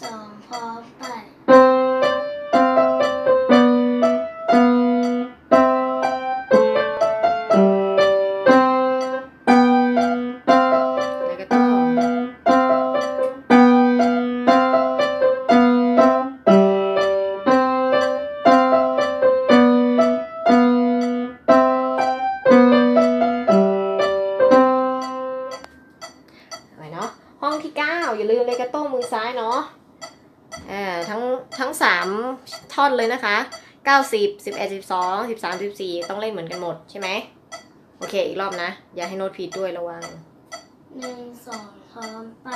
สองาอย่าลืมเลยกาโต้มือซ้ายเนาะอ่าทั้งทั้ง3ท่อนเลยนะคะ90 11 12 13 14ต้องเล่นเหมือนกันหมดใช่ไหมโอเคอีกรอบนะ อย่าให้โน้ตผิดด้วยระวังหนึ่งสองพร้อมไป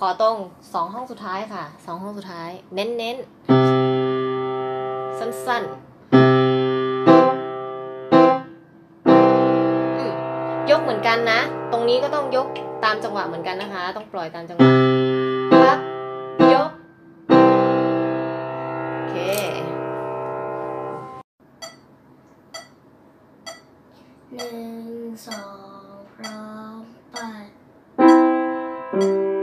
ขอตรงสองห้องสุดท้ายค่ะสองห้องสุดท้าย เน้นเน้นสั้นๆ ยกเหมือนกันนะ ตรงนี้ก็ต้องยกตามจังหวะเหมือนกันนะคะ ต้องปล่อยตามจังหวะปั๊บยก โอเค หนึ่งสองพร้อมไปโ